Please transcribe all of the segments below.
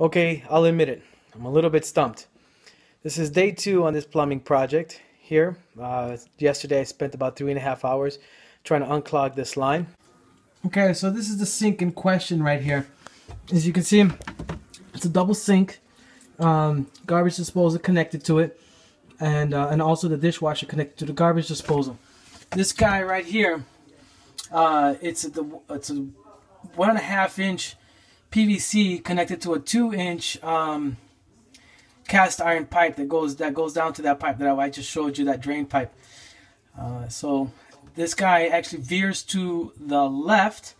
Okay, I'll admit it. I'm a little bit stumped. This is day two on this plumbing project here. Uh, yesterday I spent about three and a half hours trying to unclog this line. Okay, so this is the sink in question right here. As you can see, it's a double sink. Um, garbage disposal connected to it. And, uh, and also the dishwasher connected to the garbage disposal. This guy right here, uh, it's a, it's a one and a half inch PVC connected to a two inch um, cast iron pipe that goes that goes down to that pipe that I just showed you that drain pipe. Uh, so this guy actually veers to the left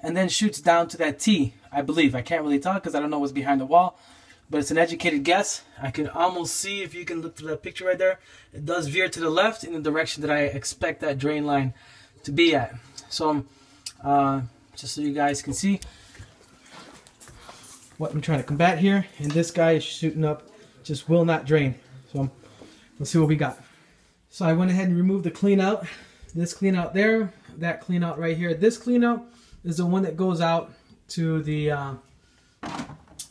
and then shoots down to that T, I believe. I can't really tell because I don't know what's behind the wall, but it's an educated guess. I can almost see if you can look through that picture right there. It does veer to the left in the direction that I expect that drain line to be at. So, uh, just so you guys can see, what I'm trying to combat here. And this guy is shooting up, just will not drain. So let's see what we got. So I went ahead and removed the clean out. This clean out there, that clean out right here. This clean out is the one that goes out to the uh,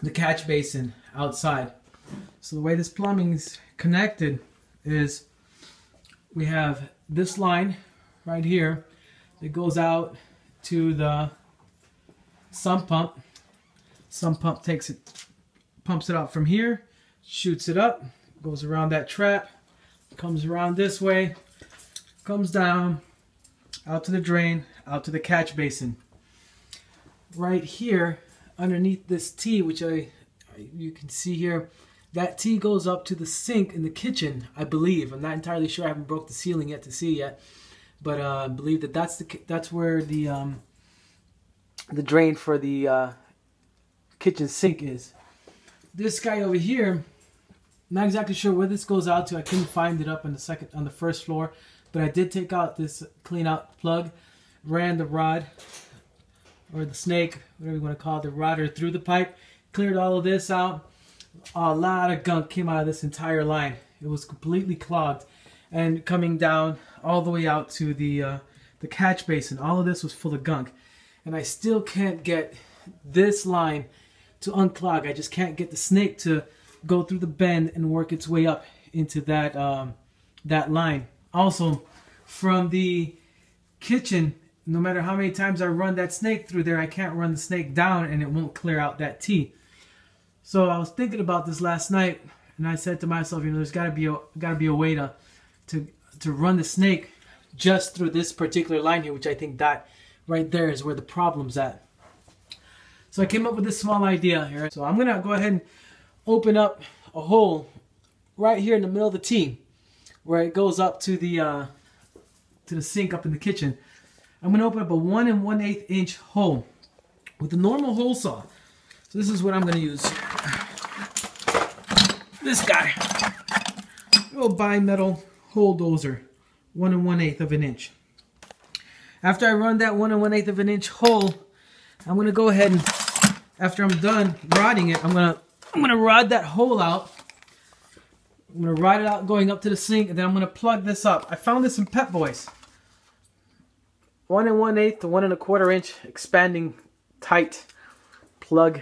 the catch basin outside. So the way this plumbing is connected is we have this line right here that goes out to the sump pump Sump pump takes it, pumps it out from here, shoots it up, goes around that trap, comes around this way, comes down, out to the drain, out to the catch basin. Right here, underneath this T, which I, you can see here, that T goes up to the sink in the kitchen, I believe. I'm not entirely sure. I haven't broke the ceiling yet to see yet, but uh, I believe that that's the that's where the um, the drain for the uh, kitchen sink is. This guy over here, not exactly sure where this goes out to. I couldn't find it up on the second on the first floor, but I did take out this clean out plug, ran the rod or the snake, whatever you want to call it, the rodder through the pipe, cleared all of this out. A lot of gunk came out of this entire line. It was completely clogged, and coming down all the way out to the uh, the catch basin. All of this was full of gunk, and I still can't get this line to unclog. I just can't get the snake to go through the bend and work its way up into that um, that line. Also, from the kitchen, no matter how many times I run that snake through there, I can't run the snake down and it won't clear out that T. So I was thinking about this last night, and I said to myself, you know, there's got to be a got to be a way to to to run the snake just through this particular line here, which I think that right there is where the problem's at. So I came up with this small idea here. So I'm gonna go ahead and open up a hole right here in the middle of the T where it goes up to the uh, to the sink up in the kitchen. I'm gonna open up a one and one eighth inch hole with a normal hole saw. So this is what I'm gonna use. This guy, little bimetal hole dozer, one and one eighth of an inch. After I run that one and one eighth of an inch hole, I'm gonna go ahead and after I'm done rodding it, I'm gonna I'm gonna rod that hole out. I'm gonna rod it out going up to the sink, and then I'm gonna plug this up. I found this in Pep Boys. One and one eighth to one and a quarter inch expanding tight plug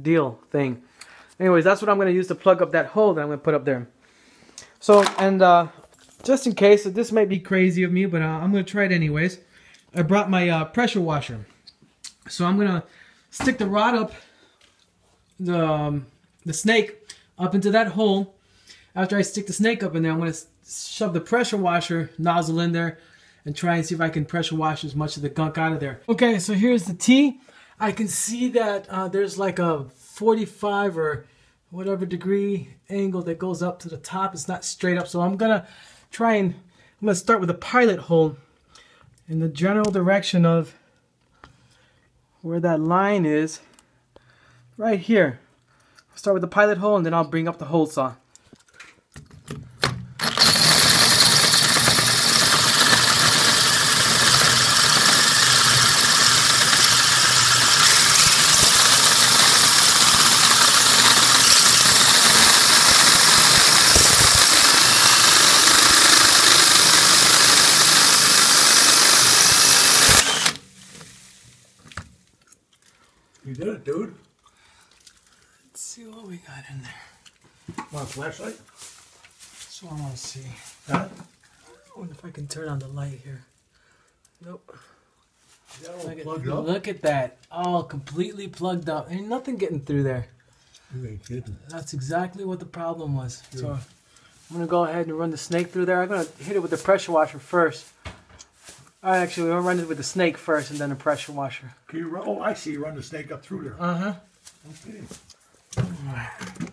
deal thing. Anyways, that's what I'm gonna use to plug up that hole that I'm gonna put up there. So, and uh, just in case, this might be crazy of me, but uh, I'm gonna try it anyways. I brought my uh, pressure washer. So I'm gonna stick the rod up, the, um, the snake up into that hole. After I stick the snake up in there, I'm going to shove the pressure washer nozzle in there and try and see if I can pressure wash as much of the gunk out of there. Okay, so here's the T. I can see that uh, there's like a 45 or whatever degree angle that goes up to the top. It's not straight up, so I'm going to try and I'm going to start with a pilot hole in the general direction of where that line is, right here. I'll start with the pilot hole and then I'll bring up the hole saw. Did it, dude. Let's see what we got in there. Want a flashlight? That's what I want to see. Huh? I wonder if I can turn on the light here. Nope. Is that all Look at, plugged up? look at that. All completely plugged up. Ain't nothing getting through there. You ain't kidding. That's exactly what the problem was. So I'm gonna go ahead and run the snake through there. I'm gonna hit it with the pressure washer first. I actually we're gonna run it with the snake first and then the pressure washer. Can you run? Oh, I see you run the snake up through there. Uh huh. Okay.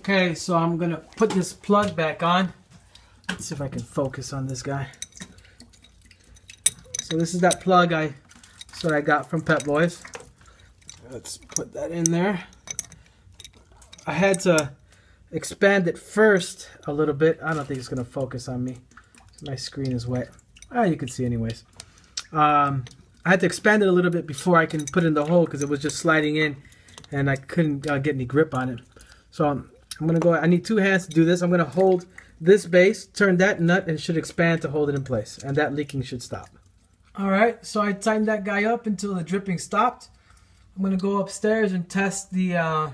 Okay, so I'm gonna put this plug back on. Let's see if I can focus on this guy. So this is that plug I what I got from Pep Boys. Let's put that in there. I had to expand it first a little bit. I don't think it's gonna focus on me. My screen is wet. Ah, you can see anyways. Um, I had to expand it a little bit before I can put in the hole because it was just sliding in, and I couldn't uh, get any grip on it. So I'm gonna go. I need two hands to do this. I'm gonna hold this base, turn that nut, and it should expand to hold it in place, and that leaking should stop. All right. So I tightened that guy up until the dripping stopped. I'm gonna go upstairs and test the uh,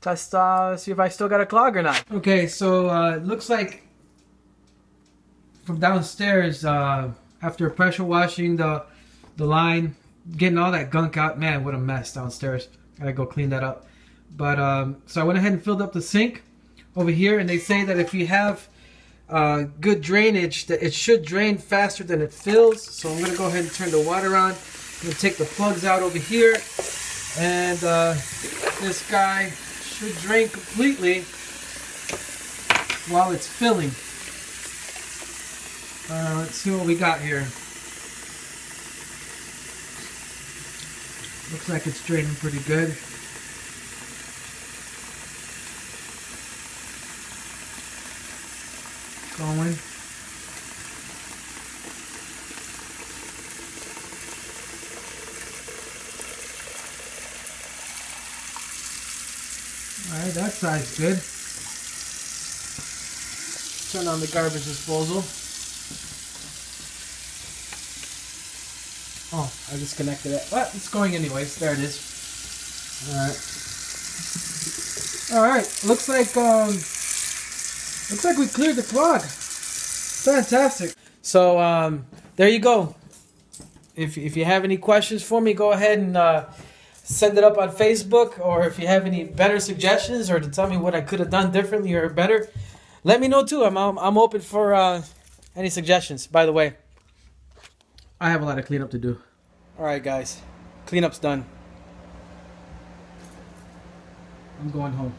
test. Uh, see if I still got a clog or not. Okay. So uh, it looks like from downstairs uh, after pressure washing the the line, getting all that gunk out. Man, what a mess downstairs. Gotta go clean that up. But um, so I went ahead and filled up the sink over here, and they say that if you have uh, good drainage, that it should drain faster than it fills. So I'm gonna go ahead and turn the water on. I'm gonna take the plugs out over here, and uh, this guy should drain completely while it's filling. Uh, let's see what we got here. Looks like it's draining pretty good. Going. Alright, that side's good. Turn on the garbage disposal. Oh, I disconnected it. But it's going anyways. There it is. Alright. Alright, looks like um looks like we cleared the clog. Fantastic. So um there you go. If if you have any questions for me, go ahead and uh send it up on Facebook or if you have any better suggestions or to tell me what I could have done differently or better, let me know too. I'm I'm, I'm open for uh any suggestions. By the way, I have a lot of cleanup to do. All right, guys. Cleanup's done. I'm going home.